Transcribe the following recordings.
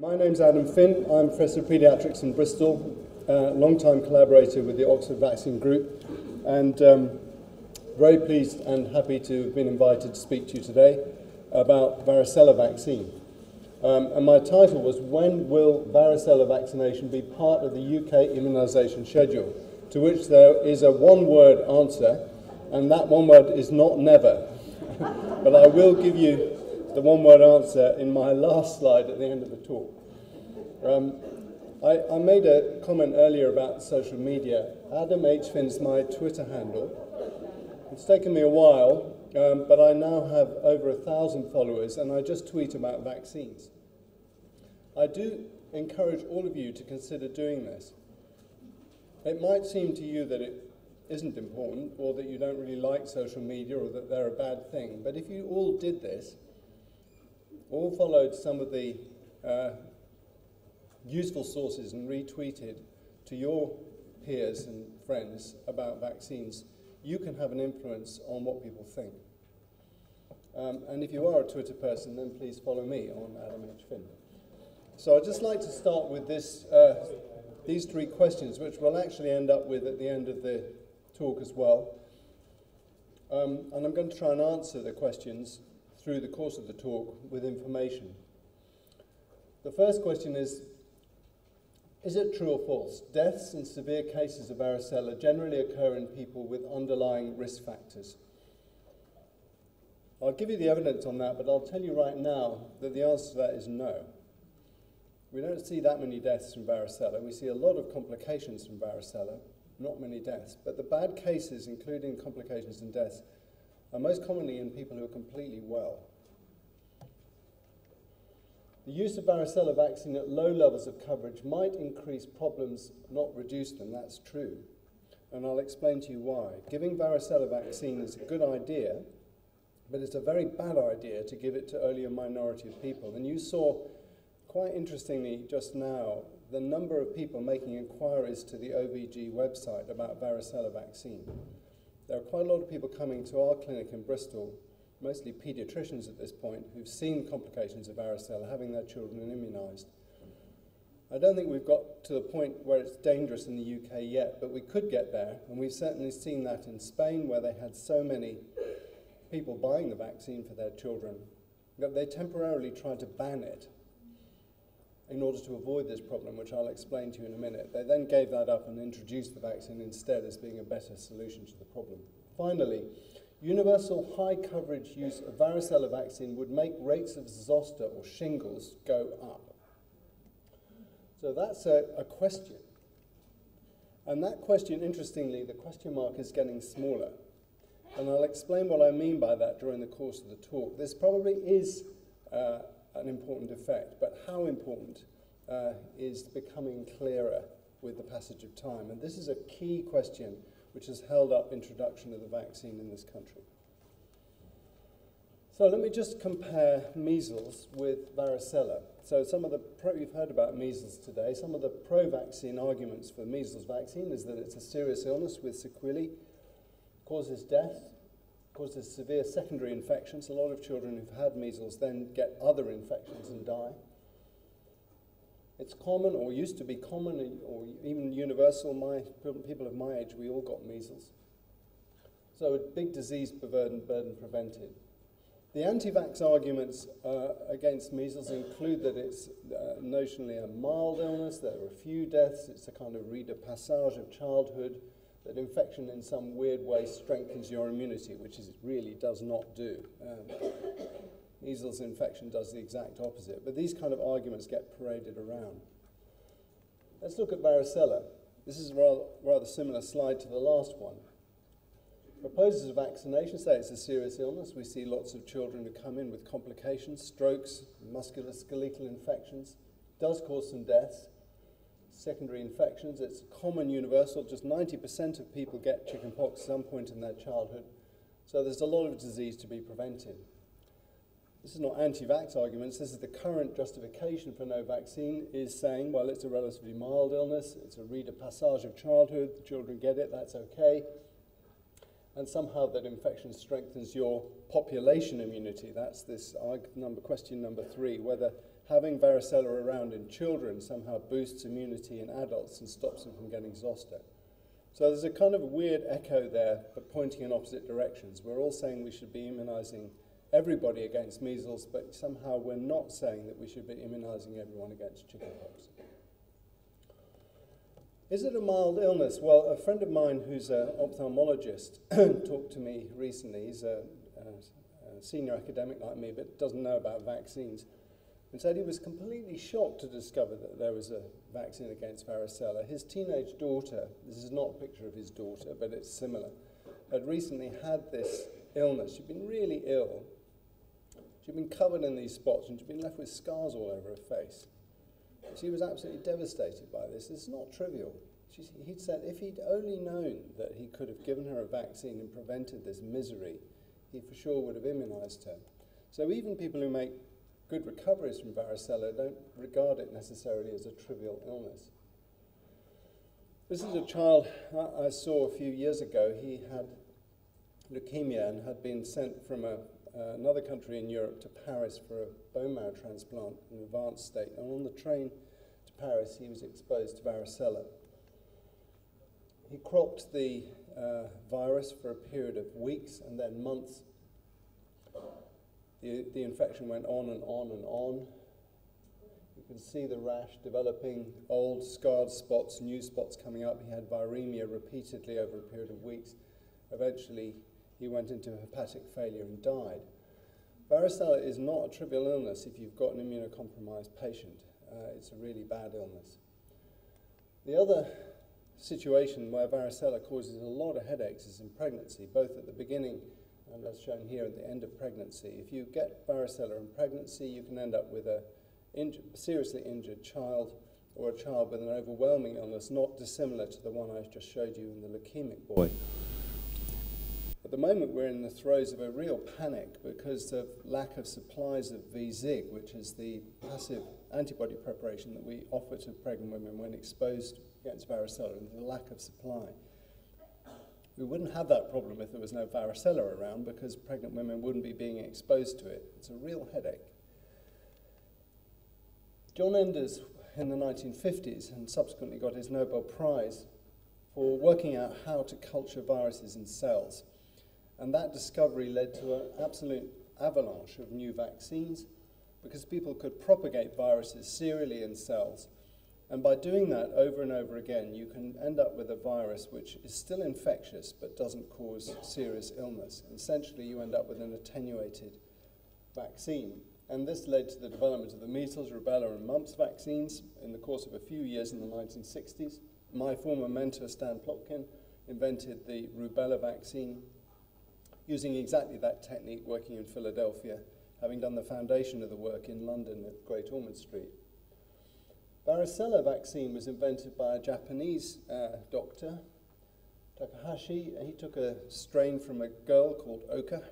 My name's Adam Finn. I'm Professor of Paediatrics in Bristol, uh, long-time collaborator with the Oxford Vaccine Group, and um, very pleased and happy to have been invited to speak to you today about varicella vaccine. Um, and my title was When Will Varicella Vaccination Be Part of the UK Immunisation Schedule? To which there is a one word answer, and that one word is not never. but I will give you the one word answer in my last slide at the end of the talk. Um, I, I, made a comment earlier about social media. Adam H. Finn's my Twitter handle. It's taken me a while, um, but I now have over a thousand followers and I just tweet about vaccines. I do encourage all of you to consider doing this. It might seem to you that it isn't important or that you don't really like social media or that they're a bad thing, but if you all did this, all followed some of the uh, useful sources and retweeted to your peers and friends about vaccines, you can have an influence on what people think. Um, and if you are a Twitter person, then please follow me on Adam H. Finn. So I'd just like to start with this, uh, these three questions, which we'll actually end up with at the end of the talk as well. Um, and I'm going to try and answer the questions through the course of the talk with information. The first question is, is it true or false? Deaths and severe cases of varicella generally occur in people with underlying risk factors. I'll give you the evidence on that, but I'll tell you right now that the answer to that is no. We don't see that many deaths from varicella. We see a lot of complications from varicella, not many deaths. But the bad cases, including complications and deaths, are most commonly in people who are completely well. The use of varicella vaccine at low levels of coverage might increase problems, not reduce them, that's true. And I'll explain to you why. Giving varicella vaccine is a good idea, but it's a very bad idea to give it to only a minority of people. And you saw, quite interestingly, just now, the number of people making inquiries to the OVG website about varicella vaccine. There are quite a lot of people coming to our clinic in Bristol, mostly paediatricians at this point, who've seen complications of varicella, having their children immunised. I don't think we've got to the point where it's dangerous in the UK yet, but we could get there, and we've certainly seen that in Spain, where they had so many people buying the vaccine for their children that they temporarily tried to ban it in order to avoid this problem, which I'll explain to you in a minute. They then gave that up and introduced the vaccine instead as being a better solution to the problem. Finally, universal high coverage use of varicella vaccine would make rates of zoster or shingles go up. So that's a, a question. And that question, interestingly, the question mark is getting smaller. And I'll explain what I mean by that during the course of the talk. This probably is uh, an important effect, but how important uh, is becoming clearer with the passage of time. And this is a key question which has held up introduction of the vaccine in this country. So let me just compare measles with varicella. So some of the pro, you've heard about measles today. Some of the pro-vaccine arguments for measles vaccine is that it's a serious illness with sequelae, causes death, causes severe secondary infections. A lot of children who've had measles then get other infections and die. It's common, or used to be common, or even universal. My, people of my age, we all got measles. So a big disease burden, burden prevented. The anti-vax arguments uh, against measles include that it's uh, notionally a mild illness, there are a few deaths, it's a kind of rite de passage of childhood, that infection in some weird way strengthens your immunity, which it really does not do. Um, measles infection does the exact opposite. But these kind of arguments get paraded around. Let's look at varicella. This is a rather, rather similar slide to the last one. Proposers of vaccination say it's a serious illness. We see lots of children who come in with complications, strokes, musculoskeletal infections. Does cause some deaths secondary infections. It's common universal. Just 90% of people get chickenpox at some point in their childhood. So there's a lot of disease to be prevented. This is not anti-vax arguments. This is the current justification for no vaccine is saying, well, it's a relatively mild illness. It's a rite de passage of childhood. The children get it. That's okay. And somehow that infection strengthens your population immunity. That's this number, question number three, whether having varicella around in children somehow boosts immunity in adults and stops them from getting zoster. So there's a kind of weird echo there, but pointing in opposite directions. We're all saying we should be immunizing everybody against measles, but somehow we're not saying that we should be immunizing everyone against chickenpox. Is it a mild illness? Well, a friend of mine who's an ophthalmologist talked to me recently. He's a, a, a, senior academic like me, but doesn't know about vaccines, and said he was completely shocked to discover that there was a vaccine against varicella. His teenage daughter, this is not a picture of his daughter, but it's similar, had recently had this illness. She'd been really ill. She'd been covered in these spots and she'd been left with scars all over her face. She was absolutely devastated by this. It's not trivial. He'd said if he'd only known that he could have given her a vaccine and prevented this misery, he for sure would have immunized her. So even people who make good recoveries from varicella don't regard it necessarily as a trivial illness. This is a child I saw a few years ago. He had leukemia and had been sent from a, uh, another country in Europe to Paris for a bone marrow transplant in an advanced state. And on the train to Paris, he was exposed to varicella. He cropped the uh, virus for a period of weeks and then months. The, the infection went on and on and on. You can see the rash developing, old scarred spots, new spots coming up. He had viremia repeatedly over a period of weeks. Eventually, he went into hepatic failure and died. Varicella is not a trivial illness if you've got an immunocompromised patient. Uh, it's a really bad illness. The other situation where varicella causes a lot of headaches is in pregnancy, both at the beginning and as shown here at the end of pregnancy. If you get varicella in pregnancy, you can end up with a seriously injured child or a child with an overwhelming illness not dissimilar to the one I just showed you in the leukemic boy. At the moment, we're in the throes of a real panic because of lack of supplies of VZIG, which is the passive antibody preparation that we offer to pregnant women when exposed against varicella, and the lack of supply. We wouldn't have that problem if there was no varicella around because pregnant women wouldn't be being exposed to it. It's a real headache. John Enders in the 1950s and subsequently got his Nobel Prize for working out how to culture viruses in cells. And that discovery led to an absolute avalanche of new vaccines because people could propagate viruses serially in cells. And by doing that over and over again, you can end up with a virus which is still infectious but doesn't cause serious illness. Essentially, you end up with an attenuated vaccine. And this led to the development of the measles, rubella, and mumps vaccines in the course of a few years in the 1960s. My former mentor, Stan Plotkin, invented the rubella vaccine using exactly that technique working in Philadelphia, having done the foundation of the work in London at Great Ormond Street. Varicella vaccine was invented by a Japanese uh, doctor, Takahashi. He took a strain from a girl called Oka,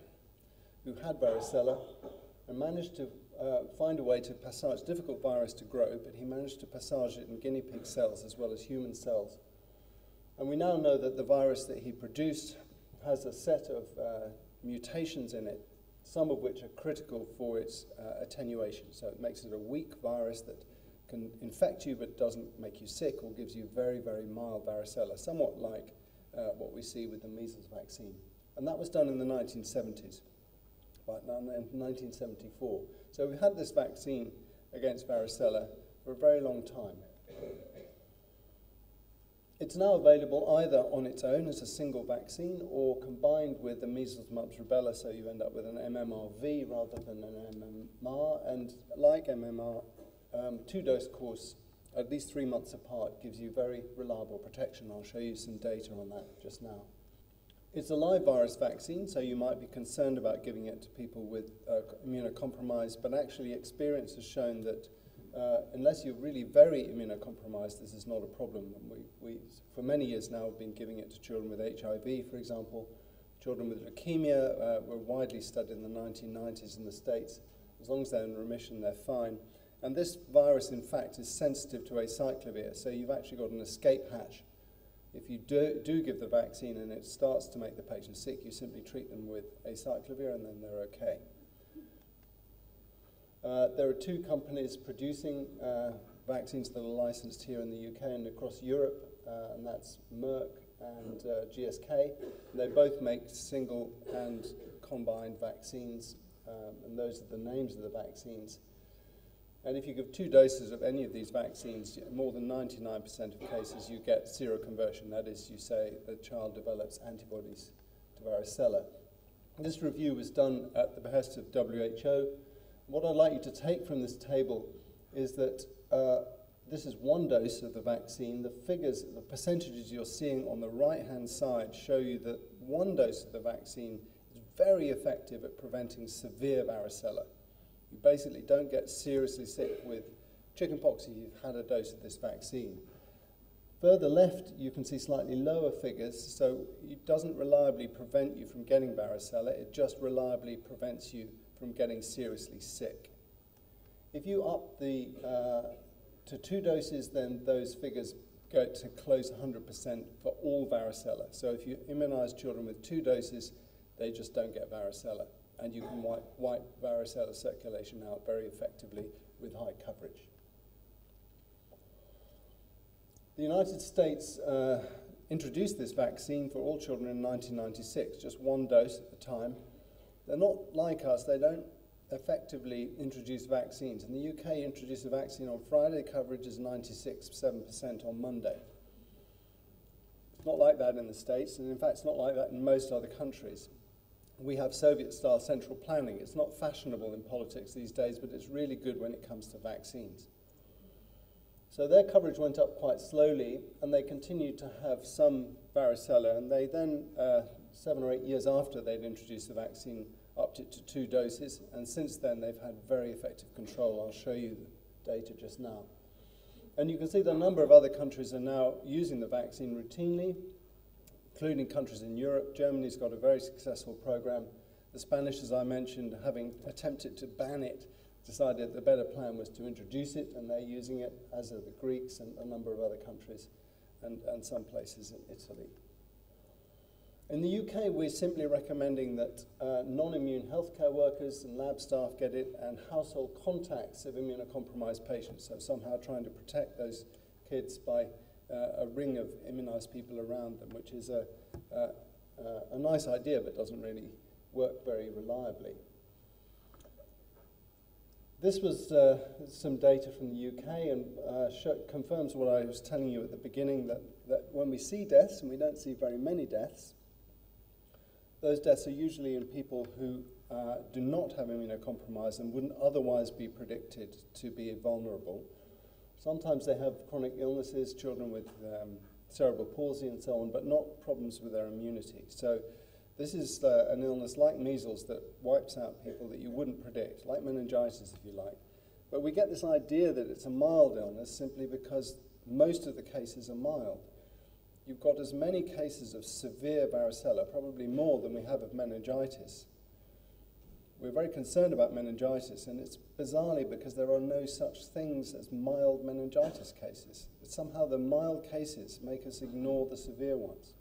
who had varicella, and managed to uh, find a way to passage difficult virus to grow, but he managed to passage it in guinea pig cells as well as human cells. And we now know that the virus that he produced has a set of uh, mutations in it, some of which are critical for its uh, attenuation. So it makes it a weak virus that can infect you but doesn't make you sick or gives you very, very mild varicella, somewhat like uh, what we see with the measles vaccine. And that was done in the 1970s, about 1974. So we've had this vaccine against varicella for a very long time. It's now available either on its own as a single vaccine or combined with the measles, mumps, rubella, so you end up with an MMRV rather than an MMR. And like MMR, um, two-dose course, at least three months apart, gives you very reliable protection. I'll show you some data on that just now. It's a live virus vaccine, so you might be concerned about giving it to people with uh, immunocompromised, but actually experience has shown that uh, unless you're really very immunocompromised, this is not a problem. We, we, for many years now, have been giving it to children with HIV, for example. Children with leukemia uh, were widely studied in the 1990s in the States. As long as they're in remission, they're fine. And this virus, in fact, is sensitive to acyclovir, so you've actually got an escape hatch. If you do, do give the vaccine and it starts to make the patient sick, you simply treat them with acyclovir and then they're okay. Uh, there are two companies producing uh, vaccines that are licensed here in the UK and across Europe, uh, and that's Merck and uh, GSK. They both make single and combined vaccines, um, and those are the names of the vaccines. And if you give two doses of any of these vaccines, more than 99% of cases you get seroconversion. That is, you say the child develops antibodies to varicella. This review was done at the behest of WHO. What I'd like you to take from this table is that uh, this is one dose of the vaccine. The figures, the percentages you're seeing on the right-hand side show you that one dose of the vaccine is very effective at preventing severe varicella. You basically don't get seriously sick with chickenpox if you've had a dose of this vaccine. Further left, you can see slightly lower figures, so it doesn't reliably prevent you from getting varicella, it just reliably prevents you from getting seriously sick. If you up the uh, to two doses, then those figures go to close 100% for all varicella. So if you immunize children with two doses, they just don't get varicella. And you can wipe, wipe varicella circulation out very effectively with high coverage. The United States uh, introduced this vaccine for all children in 1996, just one dose at the time. They're not like us, they don't effectively introduce vaccines. In the UK, introduced a vaccine on Friday, coverage is 96.7% on Monday. It's not like that in the States, and in fact, it's not like that in most other countries. We have Soviet style central planning. It's not fashionable in politics these days, but it's really good when it comes to vaccines. So their coverage went up quite slowly, and they continued to have some varicella, and they then, uh, seven or eight years after they'd introduced the vaccine, upped it to two doses, and since then they've had very effective control. I'll show you the data just now. And you can see that a number of other countries are now using the vaccine routinely, including countries in Europe. Germany's got a very successful program. The Spanish, as I mentioned, having attempted to ban it, decided the better plan was to introduce it, and they're using it, as are the Greeks and a number of other countries, and, and some places in Italy. In the UK, we're simply recommending that uh, non-immune healthcare workers and lab staff get it and household contacts of immunocompromised patients, so somehow trying to protect those kids by uh, a ring of immunized people around them, which is a, a nice idea but doesn't really work very reliably. This was uh, some data from the UK and uh, confirms what I was telling you at the beginning that, that when we see deaths, and we don't see very many deaths, those deaths are usually in people who uh, do not have immunocompromise and wouldn't otherwise be predicted to be vulnerable. Sometimes they have chronic illnesses, children with um, cerebral palsy and so on, but not problems with their immunity. So this is uh, an illness like measles that wipes out people that you wouldn't predict, like meningitis if you like. But we get this idea that it's a mild illness simply because most of the cases are mild you've got as many cases of severe varicella, probably more than we have of meningitis. We're very concerned about meningitis, and it's bizarrely because there are no such things as mild meningitis cases. But somehow the mild cases make us ignore the severe ones.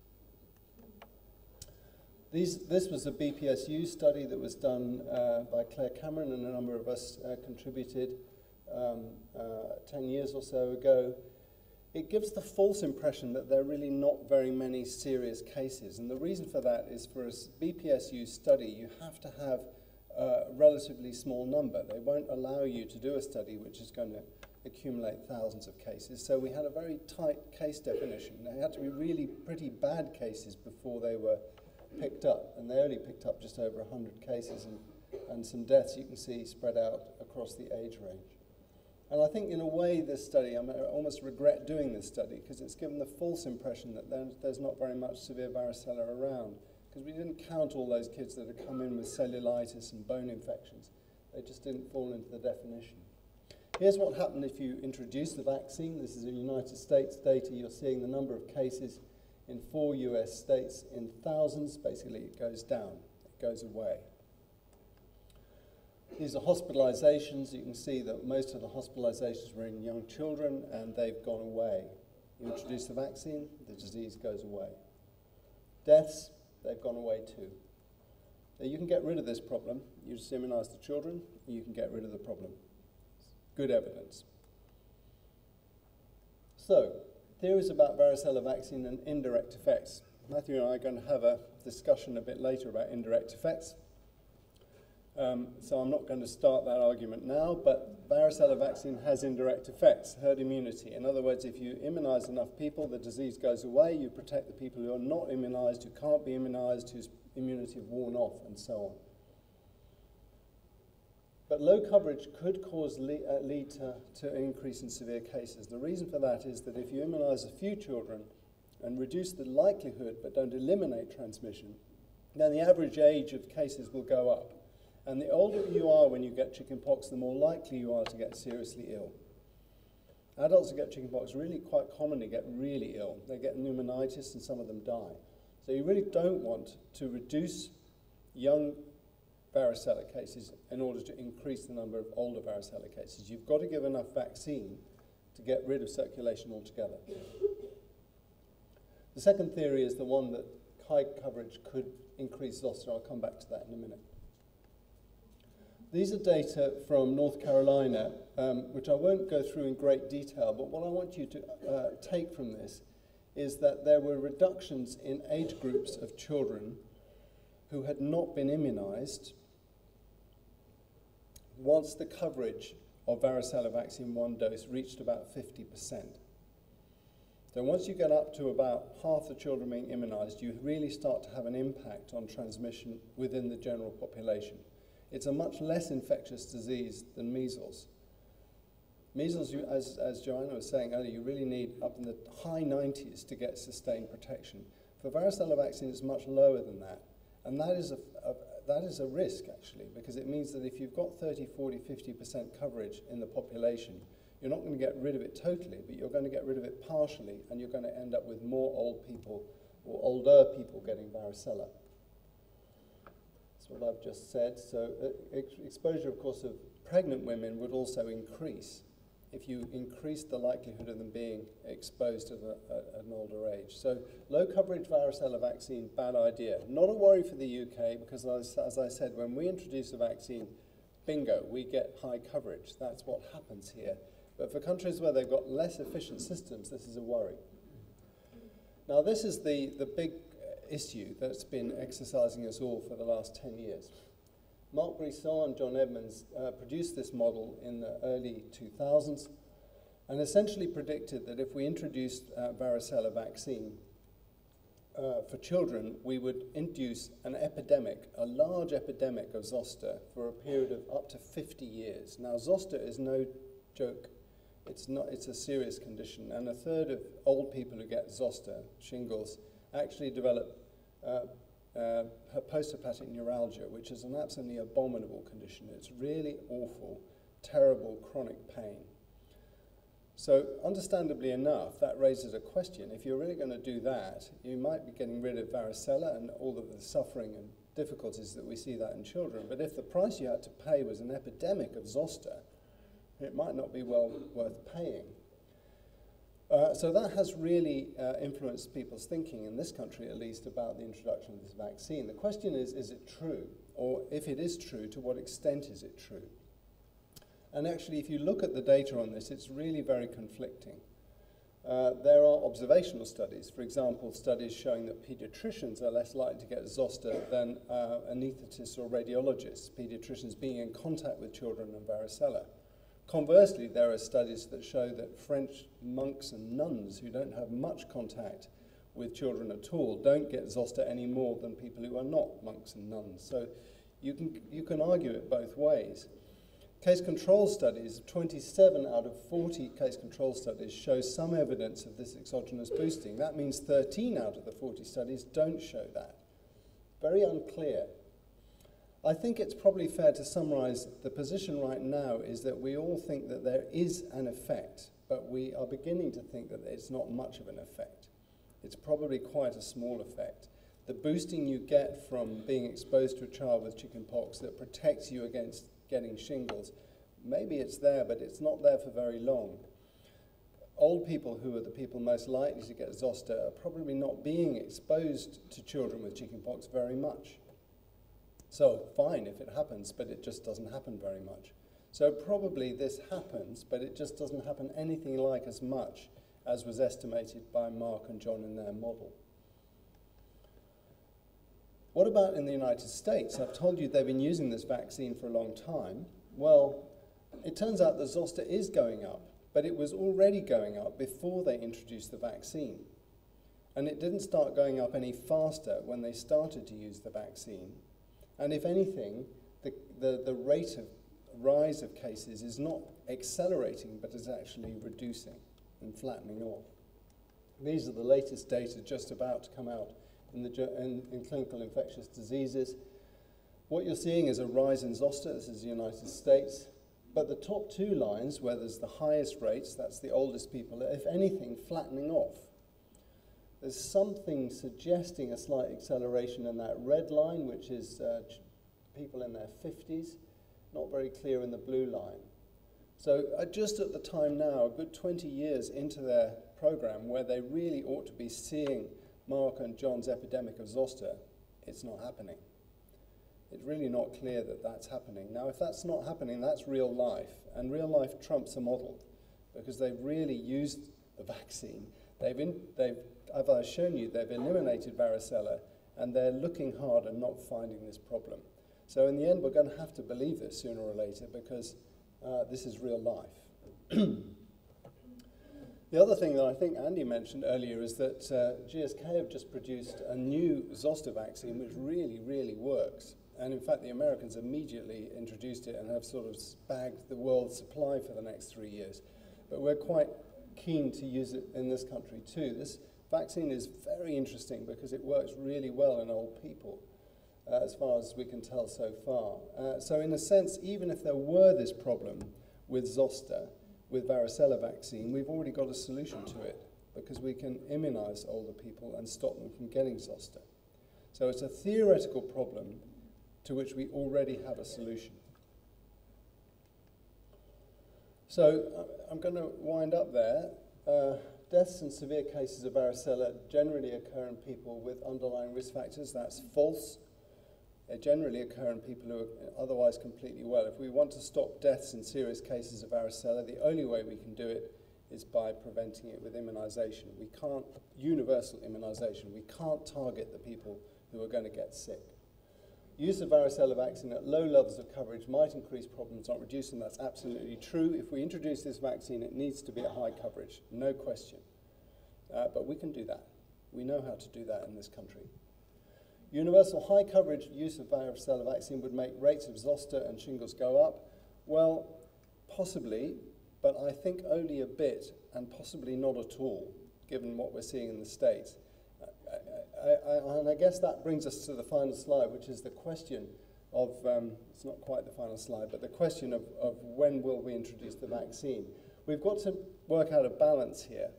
These, this was a BPSU study that was done uh, by Claire Cameron, and a number of us uh, contributed um, uh, 10 years or so ago it gives the false impression that there are really not very many serious cases. And the reason for that is for a BPSU study, you have to have a relatively small number. They won't allow you to do a study which is going to accumulate thousands of cases. So we had a very tight case definition. They had to be really pretty bad cases before they were picked up. And they only picked up just over 100 cases and, and some deaths you can see spread out across the age range. And I think, in a way, this study, I almost regret doing this study because it's given the false impression that there's not very much severe varicella around. Because we didn't count all those kids that had come in with cellulitis and bone infections. They just didn't fall into the definition. Here's what happened if you introduce the vaccine. This is United States data. You're seeing the number of cases in four US states in thousands. Basically, it goes down, it goes away. These are hospitalizations. You can see that most of the hospitalizations were in young children and they've gone away. You introduce the vaccine, the disease goes away. Deaths, they've gone away too. Now you can get rid of this problem. You just immunize the children you can get rid of the problem. Good evidence. So, theories about varicella vaccine and indirect effects. Matthew and I are going to have a discussion a bit later about indirect effects. Um, so I'm not going to start that argument now, but varicella vaccine has indirect effects, herd immunity. In other words, if you immunize enough people, the disease goes away, you protect the people who are not immunized, who can't be immunized, whose immunity have worn off, and so on. But low coverage could cause le- uh, lead to, to an increase in severe cases. The reason for that is that if you immunize a few children and reduce the likelihood but don't eliminate transmission, then the average age of cases will go up. And the older you are when you get chickenpox, the more likely you are to get seriously ill. Adults who get chickenpox really quite commonly get really ill. They get pneumonitis and some of them die. So you really don't want to reduce young varicella cases in order to increase the number of older varicella cases. You've got to give enough vaccine to get rid of circulation altogether. The second theory is the one that high coverage could increase zoster. I'll come back to that in a minute. These are data from North Carolina, um, which I won't go through in great detail, but what I want you to uh, take from this is that there were reductions in age groups of children who had not been immunized once the coverage of varicella vaccine one dose reached about 50%. So once you get up to about half the children being immunized, you really start to have an impact on transmission within the general population. It's a much less infectious disease than measles. Measles, you, as, as Joanna was saying earlier, you really need up in the high 90s to get sustained protection. For varicella vaccine, it's much lower than that. And that is a, a, that is a risk, actually, because it means that if you've got 30, 40, 50% coverage in the population, you're not going to get rid of it totally, but you're going to get rid of it partially, and you're going to end up with more old people or older people getting varicella. That's what I've just said. So uh, ex exposure, of course, of pregnant women would also increase if you increase the likelihood of them being exposed at, a, at an older age. So low coverage varicella vaccine, bad idea. Not a worry for the UK because as, as I said, when we introduce a vaccine, bingo, we get high coverage. That's what happens here. But for countries where they've got less efficient systems, this is a worry. Now this is the, the big issue that's been exercising us all for the last 10 years. Marc Brisson and John Edmonds uh, produced this model in the early 2000s and essentially predicted that if we introduced uh, varicella vaccine uh, for children, we would induce an epidemic, a large epidemic of zoster for a period of up to 50 years. Now, zoster is no joke. It's, not, it's a serious condition, and a third of old people who get zoster, shingles, actually develop uh, uh, postherpetic neuralgia, which is an absolutely abominable condition. It's really awful, terrible chronic pain. So, understandably enough, that raises a question. If you're really going to do that, you might be getting rid of varicella and all of the suffering and difficulties that we see that in children. But if the price you had to pay was an epidemic of zoster, it might not be well worth paying. Uh, so that has really uh, influenced people's thinking in this country, at least, about the introduction of this vaccine. The question is, is it true? Or if it is true, to what extent is it true? And actually, if you look at the data on this, it's really very conflicting. Uh, there are observational studies, for example, studies showing that pediatricians are less likely to get zoster than uh, anaesthetists or radiologists, pediatricians being in contact with children and varicella. Conversely, there are studies that show that French monks and nuns who don't have much contact with children at all don't get zoster any more than people who are not monks and nuns. So you can, you can argue it both ways. Case control studies, 27 out of 40 case control studies show some evidence of this exogenous boosting. That means 13 out of the 40 studies don't show that. Very unclear. I think it's probably fair to summarize the position right now is that we all think that there is an effect, but we are beginning to think that it's not much of an effect. It's probably quite a small effect. The boosting you get from being exposed to a child with chickenpox that protects you against getting shingles, maybe it's there, but it's not there for very long. Old people who are the people most likely to get zoster are probably not being exposed to children with chickenpox very much. So, fine if it happens, but it just doesn't happen very much. So, probably this happens, but it just doesn't happen anything like as much as was estimated by Marc and John in their model. What about in the United States? I've told you they've been using this vaccine for a long time. Well, it turns out that zoster is going up, but it was already going up before they introduced the vaccine. And it didn't start going up any faster when they started to use the vaccine. And if anything, the, the, the rate of rise of cases is not accelerating, but is actually reducing and flattening off. These are the latest data just about to come out in, the, in, in clinical infectious diseases. What you're seeing is a rise in zoster, this is the United States, but the top two lines, where there's the highest rates, that's the oldest people, if anything, flattening off. There's something suggesting a slight acceleration in that red line, which is uh, people in their 50s, not very clear in the blue line. So uh, just at the time now, a good 20 years into their program, where they really ought to be seeing Marc and John's epidemic of zoster, it's not happening. It's really not clear that that's happening. Now, if that's not happening, that's real life, and real life trumps a model because they've really used the vaccine. They've, in, they've I've shown you, they've eliminated varicella, and they're looking hard and not finding this problem. So in the end, we're going to have to believe this sooner or later because uh, this is real life. The other thing that I think Andy mentioned earlier is that uh, GSK have just produced a new zoster vaccine which really, really works. And in fact, the Americans immediately introduced it and have sort of bagged the world's supply for the next three years. But we're quite keen to use it in this country too. This vaccine is very interesting because it works really well in old people, uh, as far as we can tell so far. Uh, so, in a sense, even if there were this problem with zoster, with varicella vaccine, we've already got a solution to it because we can immunize older people and stop them from getting zoster. So it's a theoretical problem to which we already have a solution. So uh, I'm going to wind up there. Uh, deaths and severe cases of varicella generally occur in people with underlying risk factors. That's false. They generally occur in people who are otherwise completely well. If we want to stop deaths in serious cases of varicella, the only way we can do it is by preventing it with immunization. We can't, universal immunization, we can't target the people who are going to get sick. Use of varicella vaccine at low levels of coverage might increase problems, not reduce them. That's absolutely true. If we introduce this vaccine, it needs to be at high coverage, no question. Uh, but we can do that. We know how to do that in this country. Universal high coverage use of varicella vaccine would make rates of zoster and shingles go up. Well, possibly, but I think only a bit and possibly not at all, given what we're seeing in the States. I, I, and I guess that brings us to the final slide, which is the question of, um, it's not quite the final slide, but the question of, of when will we introduce the vaccine. We've got to work out a balance here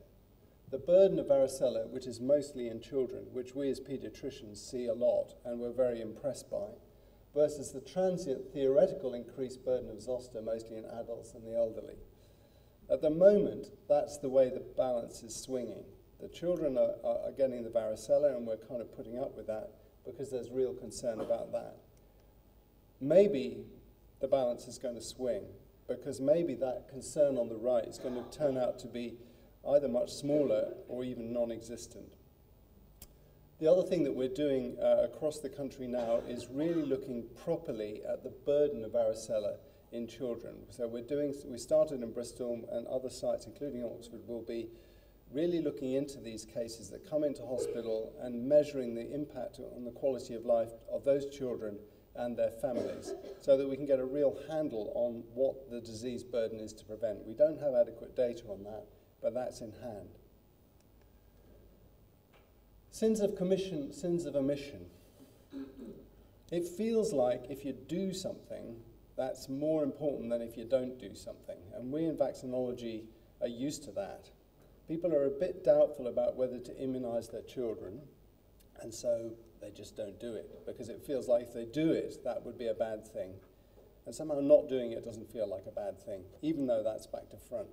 the burden of varicella, which is mostly in children, which we as pediatricians see a lot and we're very impressed by, versus the transient theoretical increased burden of zoster, mostly in adults and the elderly. At the moment, that's the way the balance is swinging. The children are, are, getting the varicella, and we're kind of putting up with that because there's real concern about that. Maybe the balance is going to swing because maybe that concern on the right is going to turn out to be either much smaller or even non existent. The other thing that we're doing uh, across the country now is really looking properly at the burden of varicella in children. So we're doing, we started in Bristol and other sites, including Oxford, will be really looking into these cases that come into hospital and measuring the impact on the quality of life of those children and their families so that we can get a real handle on what the disease burden is to prevent. We don't have adequate data on that but that's in hand. Sins of commission, sins of omission. It feels like if you do something, that's more important than if you don't do something. And we in vaccinology are used to that. People are a bit doubtful about whether to immunize their children, and so they just don't do it because it feels like if they do it, that would be a bad thing. And somehow not doing it doesn't feel like a bad thing, even though that's back to front.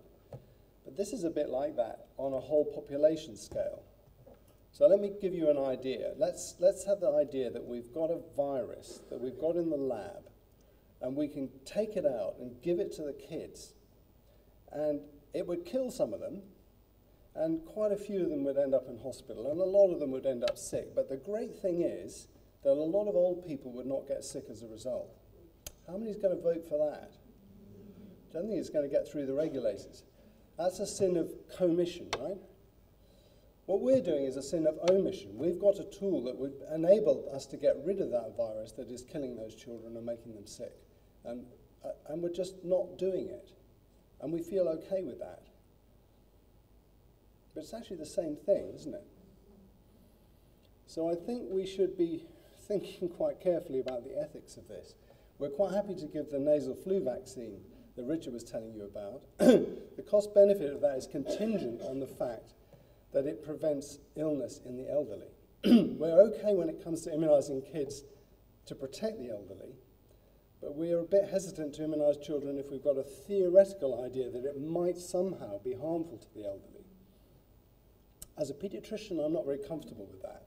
But this is a bit like that on a whole population scale. So let me give you an idea. Let's, let's have the idea that we've got a virus that we've got in the lab and we can take it out and give it to the kids. And it would kill some of them, and quite a few of them would end up in hospital, and a lot of them would end up sick. But the great thing is that a lot of old people would not get sick as a result. How many is going to vote for that? Don't think it's going to get through the regulators. That's a sin of commission, right? What we're doing is a sin of omission. We've got a tool that would enable us to get rid of that virus that is killing those children and making them sick. And, uh, and we're just not doing it. And we feel okay with that. But it's actually the same thing, isn't it? So I think we should be thinking quite carefully about the ethics of this. We're quite happy to give the nasal flu vaccine that Richard was telling you about. the cost benefit of that is contingent on the fact that it prevents illness in the elderly. We're okay when it comes to immunizing kids to protect the elderly, but we are a bit hesitant to immunize children if we've got a theoretical idea that it might somehow be harmful to the elderly. As a pediatrician, I'm not very comfortable with that.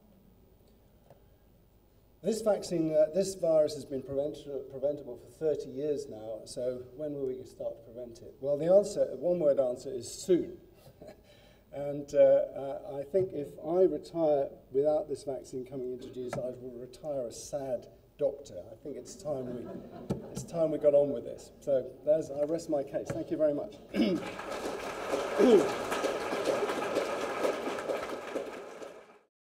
This vaccine, uh, this virus has been prevent preventable for 30 years now, so when will we start to prevent it? Well, the answer, one word answer is soon. And uh, uh, I think if I retire without this vaccine coming introduced, I will retire a sad doctor. I think it's time we, it's time we got on with this. So there's, I rest my case. Thank you very much.